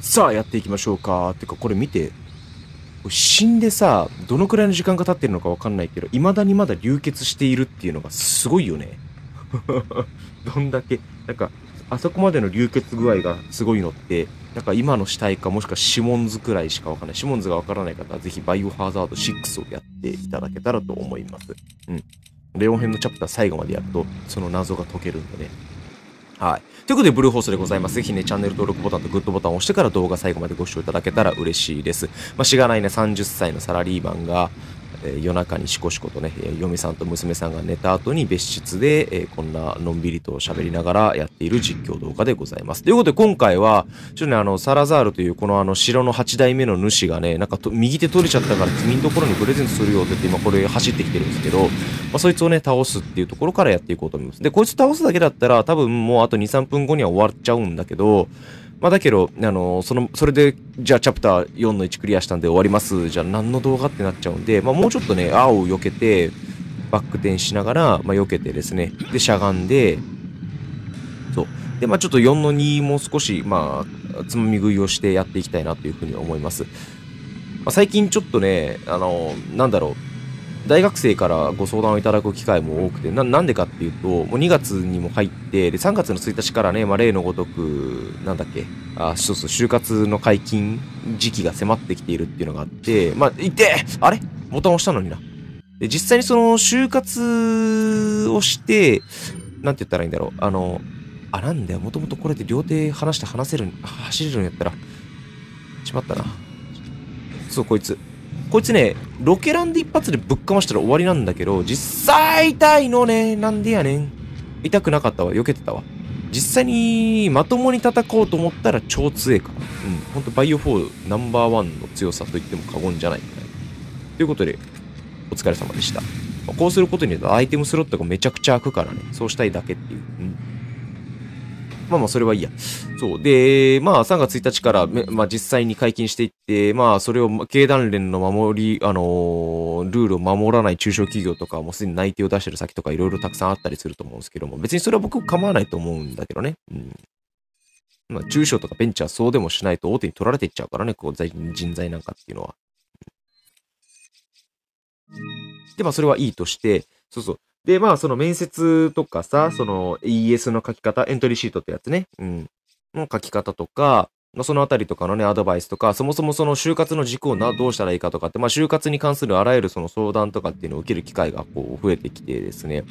さあ、やっていきましょうか。てか、これ見て。死んでさ、どのくらいの時間が経ってるのかわかんないけど、未だにまだ流血しているっていうのがすごいよね。どんだけ、なんか、あそこまでの流血具合がすごいのって、なんか今の死体かもしくはシモンズくらいしかわかんない。シモンズがわからない方はぜひバイオハザード6をやっていただけたらと思います。うん。レオン編のチャプター最後までやると、その謎が解けるんでね。はい。ということで、ブルーホースでございます。ぜひね、チャンネル登録ボタンとグッドボタンを押してから動画最後までご視聴いただけたら嬉しいです。まあ、しがないね、30歳のサラリーマンが、え、夜中にしこしことね、嫁さんと娘さんが寝た後に別室で、え、こんなのんびりと喋りながらやっている実況動画でございます。ということで今回は、ちょっとね、あの、サラザールというこのあの城の8代目の主がね、なんかと右手取れちゃったから君のところにプレゼントするよって言って今これ走ってきてるんですけど、まあ、そいつをね、倒すっていうところからやっていこうと思います。で、こいつ倒すだけだったら多分もうあと2、3分後には終わっちゃうんだけど、まあ、だけど、あの、その、それで、じゃあチャプター4の1クリアしたんで終わります。じゃあ何の動画ってなっちゃうんで、まあ、もうちょっとね、青を避けて、バック転しながら、まあ、避けてですね、で、しゃがんで、そう。で、まあ、ちょっと4の2も少し、まあ、つまみ食いをしてやっていきたいなというふうに思います。まあ、最近ちょっとね、あの、なんだろう、大学生からご相談をいただく機会も多くて、なんでかっていうと、もう2月にも入って、で、3月の1日からね、まあ、例のごとく、なんだっけ、あ、そうそう、就活の解禁時期が迫ってきているっていうのがあって、まあ、いてあれ？ボタン押したのにな。で、実際にその、就活をして、なんて言ったらいいんだろう。あの、あ、なんだよ。もともとこれで両手離して話せる、走れるんやったら、しまったな。そう、こいつ。こいつね、ロケランで一発でぶっかましたら終わりなんだけど、実際痛いのね。なんでやねん。痛くなかったわ。避けてたわ。実際にまともに叩こうと思ったら超強いから。うん。ほんとバイオ4ナンバーワンの強さと言っても過言じゃないみたいな。ということで、お疲れ様でした。こうすることによってアイテムスロットがめちゃくちゃ開くからね。そうしたいだけっていう。うん。まあまあ、それはいいや。そう。で、まあ、3月1日から、まあ、実際に解禁していって、まあ、それを経団連の守り、あのー、ルールを守らない中小企業とかもうすでに内定を出してる先とかいろいろたくさんあったりすると思うんですけども、別にそれは僕構わないと思うんだけどね。うん。まあ、中小とかベンチャーそうでもしないと大手に取られていっちゃうからね、こう、人材なんかっていうのは。で、まあ、それはいいとして、そうそう。で、まあ、その面接とかさ、その ES の書き方、エントリーシートってやつね、うん、の書き方とか、そのあたりとかのね、アドバイスとか、そもそもその就活の軸をな、どうしたらいいかとかって、まあ、就活に関するあらゆるその相談とかっていうのを受ける機会がこう増えてきてですね。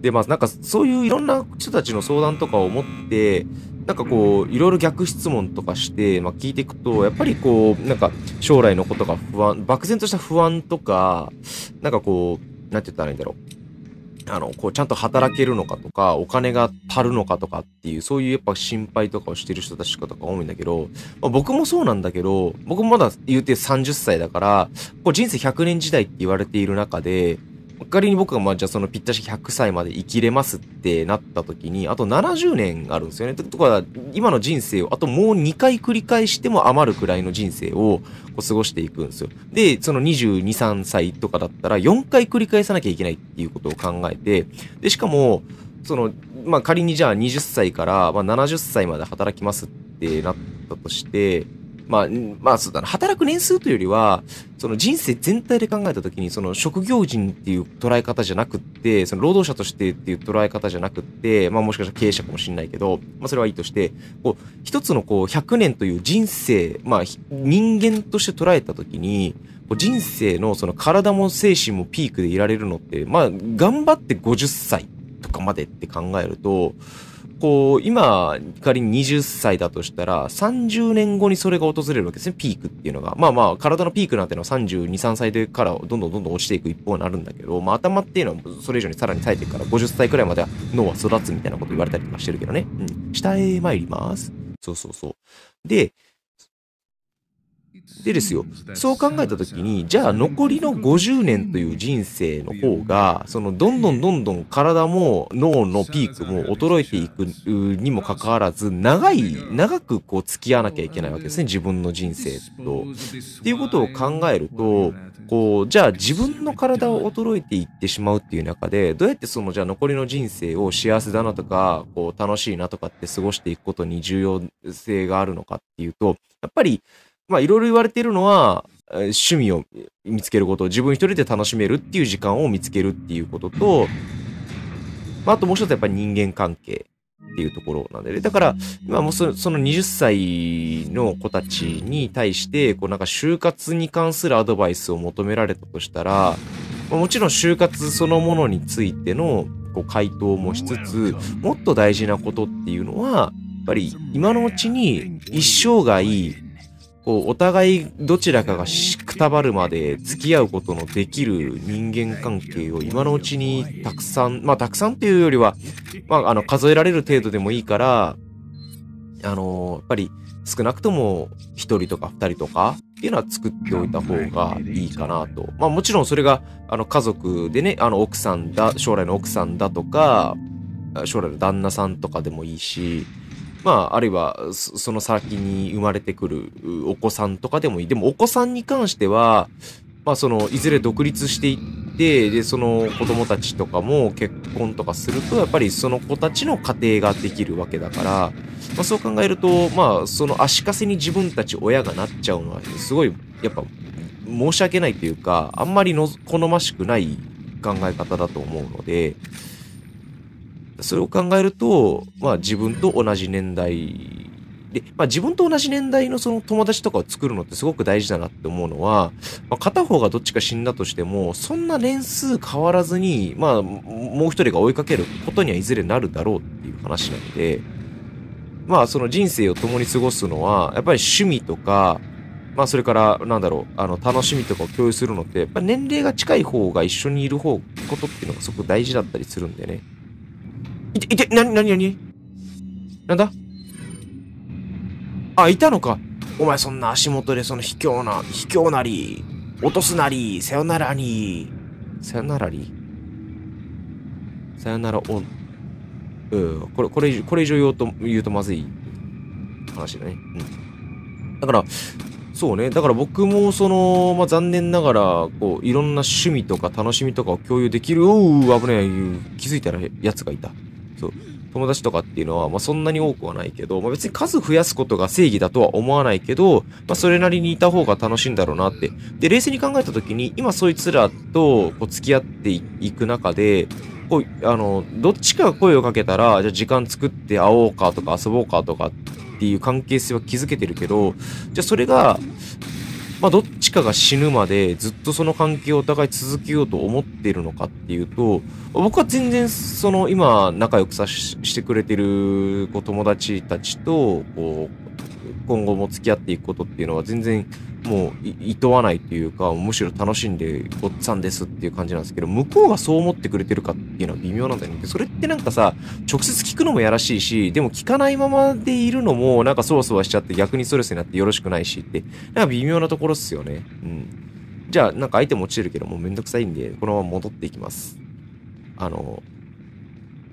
で、まあ、なんかそういういろんな人たちの相談とかを持って、なんかこう、いろいろ逆質問とかして、まあ、聞いていくと、やっぱりこう、なんか将来のことが不安、漠然とした不安とか、なんかこう、なんて言ったらいいんだろう。あの、こう、ちゃんと働けるのかとか、お金が足るのかとかっていう、そういうやっぱ心配とかをしてる人たちとか多いんだけど、まあ、僕もそうなんだけど、僕もまだ言うて30歳だから、こう人生100年時代って言われている中で、仮に僕がまあじゃあそのぴったし100歳まで生きれますってなった時に、あと70年あるんですよね。とか、今の人生をあともう2回繰り返しても余るくらいの人生をこう過ごしていくんですよ。で、その22、3歳とかだったら4回繰り返さなきゃいけないっていうことを考えて、で、しかも、その、まあ仮にじゃあ20歳からまあ70歳まで働きますってなったとして、まあ、まあ、そうだな、働く年数というよりは、その人生全体で考えたときに、その職業人っていう捉え方じゃなくって、その労働者としてっていう捉え方じゃなくって、まあもしかしたら経営者かもしれないけど、まあそれはいいとして、こう、一つのこう、100年という人生、まあ人間として捉えたときに、人生のその体も精神もピークでいられるのって、まあ頑張って50歳とかまでって考えると、こう、今、仮に20歳だとしたら、30年後にそれが訪れるわけですね、ピークっていうのが。まあまあ、体のピークなんてのは32、3歳でからどんどんどんどん落ちていく一方になるんだけど、まあ頭っていうのはそれ以上にさらに耐えていくから、50歳くらいまでは脳は育つみたいなこと言われたりとかしてるけどね。うん。下へ参ります。そうそうそう。で、でですよ、そう考えたときに、じゃあ残りの50年という人生の方が、そのどんどんどんどん体も脳のピークも衰えていくにもかかわらず、長い、長くこう付き合わなきゃいけないわけですね、自分の人生と。っていうことを考えると、こう、じゃあ自分の体を衰えていってしまうっていう中で、どうやってそのじゃあ残りの人生を幸せだなとか、こう楽しいなとかって過ごしていくことに重要性があるのかっていうと、やっぱりまあいろいろ言われているのは、趣味を見つけること、自分一人で楽しめるっていう時間を見つけるっていうことと、まあ、あともう一つやっぱり人間関係っていうところなんでね。だから、今もそその20歳の子たちに対して、こうなんか就活に関するアドバイスを求められたとしたら、もちろん就活そのものについてのこう回答もしつつ、もっと大事なことっていうのは、やっぱり今のうちに一生涯こう、お互いどちらかがしくたばるまで付き合うことのできる人間関係を今のうちにたくさん、まあたくさんっていうよりは、まああの数えられる程度でもいいから、あの、やっぱり少なくとも一人とか二人とかっていうのは作っておいた方がいいかなと。まあもちろんそれが、あの家族でね、あの奥さんだ、将来の奥さんだとか、将来の旦那さんとかでもいいし、まあ、あるいは、その先に生まれてくるお子さんとかでもいい。でも、お子さんに関しては、まあ、その、いずれ独立していって、で、その子供たちとかも結婚とかすると、やっぱりその子たちの家庭ができるわけだから、まあ、そう考えると、まあ、その足かせに自分たち親がなっちゃうのは、すごい、やっぱ、申し訳ないというか、あんまりの好ましくない考え方だと思うので、それを考えると、まあ自分と同じ年代で、まあ自分と同じ年代のその友達とかを作るのってすごく大事だなって思うのは、まあ、片方がどっちか死んだとしても、そんな年数変わらずに、まあもう一人が追いかけることにはいずれなるだろうっていう話なので、まあその人生を共に過ごすのは、やっぱり趣味とか、まあそれから、なんだろう、あの、楽しみとかを共有するのって、やっぱ年齢が近い方が一緒にいる方、ことっていうのがすごく大事だったりするんでね。いて、いて、なになになに？なんだ？あ、いたのか。お前そんな足元でその卑怯な、卑怯なり、落とすなり、さよならに、さよならりさよならおん、うん、これ、これ以上、これ以上言うと、言うとまずい話だね。うん。だから、そうね。だから僕も、その、まあ、残念ながら、こう、いろんな趣味とか楽しみとかを共有できる、おう、危ねえ、気づいたら奴がいた。そう。友達とかっていうのは、まあ、そんなに多くはないけど、まあ、別に数増やすことが正義だとは思わないけど、まあ、それなりにいた方が楽しいんだろうなって。で、冷静に考えた時に、今そいつらとこう付き合っていく中で、こう、あの、どっちかが声をかけたら、じゃあ時間作って会おうかとか遊ぼうかとかっていう関係性は築けてるけど、じゃあそれが、まあ、どっちかが死ぬまでずっとその関係をお互い続けようと思っているのかっていうと、僕は全然その今仲良くさしてくれてるこ友達たちと、こう、今後も付き合っていくことっていうのは全然もういとわないというか、むしろ楽しんでごっつぁんですっていう感じなんですけど、向こうがそう思ってくれてるかっていうのは微妙なんだよね。それってなんかさ、直接聞くのもやらしいし、でも聞かないままでいるのもなんかそわそわしちゃって逆にストレスになってよろしくないしって、なんか微妙なところっすよね。うん。じゃあ、なんか相手も落ちてるけどもうめんどくさいんで、このまま戻っていきます。あの、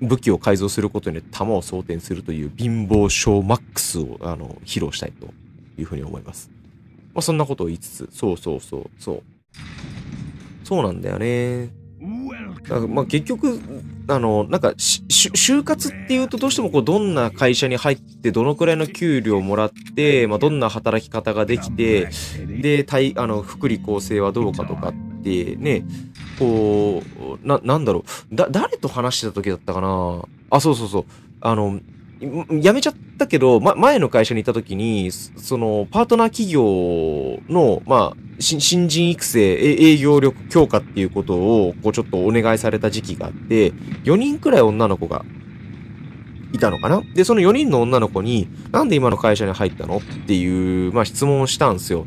武器を改造することによって弾を装填するという貧乏症マックスをあの披露したいというふうに思います。まあ、そんなことを言いつつ、そうそうそう、そう。そうなんだよね。だまあ結局、あの、なんか、就活っていうとどうしてもこう、どんな会社に入って、どのくらいの給料をもらって、まあどんな働き方ができて、で、対、あの、福利厚生はどうかとかってね、こう、な、なんだろう、だ、誰と話してた時だったかな？あ、そうそうそう。あの、辞めちゃったけど、ま、前の会社にいた時に、その、パートナー企業の、まあ、新人育成、営業力強化っていうことを、こうちょっとお願いされた時期があって、4人くらい女の子がいたのかな？で、その4人の女の子に、なんで今の会社に入ったの？っていう、まあ質問をしたんですよ。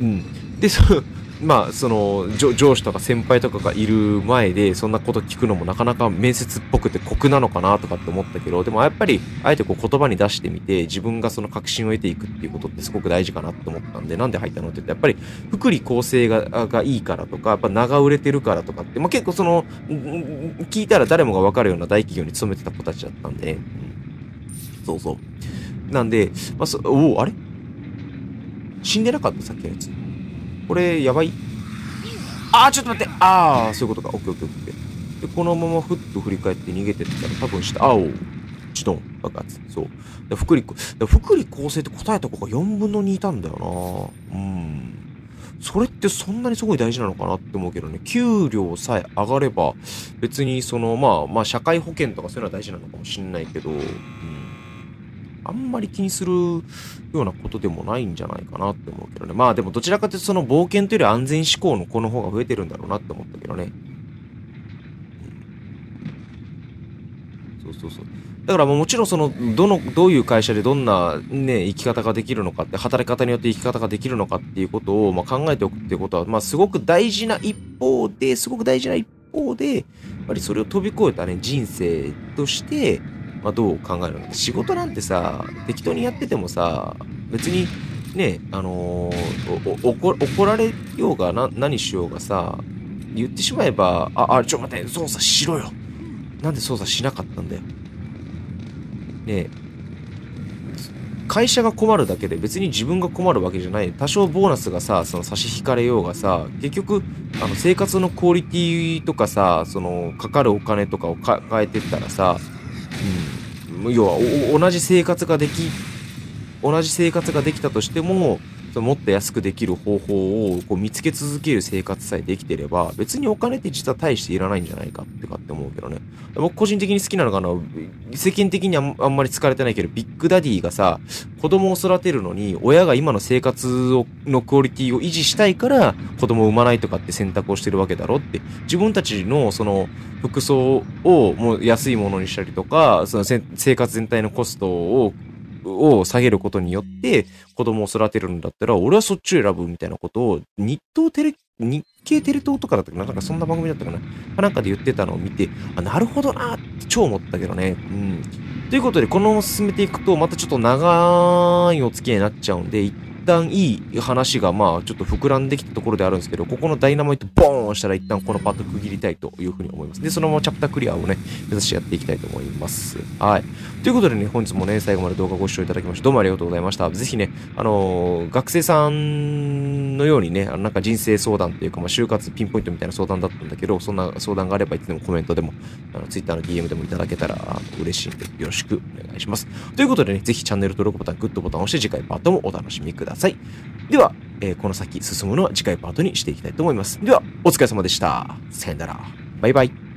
うん。で、その、まあ、その、上司とか先輩とかがいる前で、そんなこと聞くのもなかなか面接っぽくて酷なのかなとかって思ったけど、でもやっぱり、あえてこう言葉に出してみて、自分がその確信を得ていくっていうことってすごく大事かなって思ったんで、なんで入ったのって言って、やっぱり、福利厚生ががいいからとか、やっぱ名が売れてるからとかって、まあ結構その、聞いたら誰もがわかるような大企業に勤めてた子たちだったんで、そうそう。なんで、まあ、そおお、あれ？死んでなかったさっきのやつ。これ、やばいあー、ちょっと待って。あー、そういうことか。オッケーオッケーオッケー。で、このままふっと振り返って逃げてったら、多分下、青、自動爆発。そう。で、福利、福利厚生って答えた子が4分の2いたんだよな。うん。それってそんなにすごい大事なのかなって思うけどね。給料さえ上がれば、別にその、まあ、まあ、社会保険とかそういうのは大事なのかもしんないけど、うん。あんまり気にするようなことでもないんじゃないかなって思うけどね。まあでもどちらかというとその冒険というより安全志向の子の方が増えてるんだろうなって思ったけどね。そうそうそう。だからもちろんその、どの、どういう会社でどんなね、生き方ができるのかって、働き方によって生き方ができるのかっていうことを、まあ、考えておくっていうことは、まあ、すごく大事な一方で、すごく大事な一方で、やっぱりそれを飛び越えたね、人生として、まあ、どう考えるの仕事なんてさ、適当にやっててもさ、別にね、あのー、怒られようがな、何しようがさ、言ってしまえば、あ、あ、ちょ、待って、操作しろよ。なんで操作しなかったんだよ。ね会社が困るだけで別に自分が困るわけじゃない。多少ボーナスがさ、その差し引かれようがさ、結局、あの、生活のクオリティとかさ、その、かかるお金とかを変えてったらさ、うん、要は同じ生活ができ同じ生活ができたとしてもそのもっと安くできる方法をこう見つけ続ける生活さえできてれば別にお金って実は大していらないんじゃないかってかって思うけどね。僕個人的に好きなのがな世間的にあんまり使われてないけどビッグダディがさ子供を育てるのに親が今の生活をのクオリティを維持したいから子供を産まないとかって選択をしてるわけだろって自分たちのその服装をもう安いものにしたりとかその生活全体のコストをを下げることによって子供を育てるんだったら、俺はそっちを選ぶみたいなことを、日東テレ、日経テレ東とかだったかななんかそんな番組だったかななんかで言ってたのを見て、あ、なるほどなって超思ったけどね。うん。ということで、このまま進めていくと、またちょっと長いお付き合いになっちゃうんで、一旦いい話がまあちょっと膨らんできたところであるんですけど、ここのダイナマイトボーンしたら一旦このパート区切りたいというふうに思います。で、そのままチャプタークリアをね、目指してやっていきたいと思います。はい。ということでね、本日もね、最後まで動画ご視聴いただきまして、どうもありがとうございました。ぜひね、あのー、学生さんのようにね、あのなんか人生相談っていうか、まあ、就活ピンポイントみたいな相談だったんだけど、そんな相談があればいつでもコメントでも、あの Twitter の DM でもいただけたら嬉しいんで、よろしくお願いします。ということでね、ぜひチャンネル登録ボタン、グッドボタンを押して次回パートもお楽しみください。では、えー、この先進むのは次回パートにしていきたいと思います。では、お疲れ様でした。さよなら。バイバイ。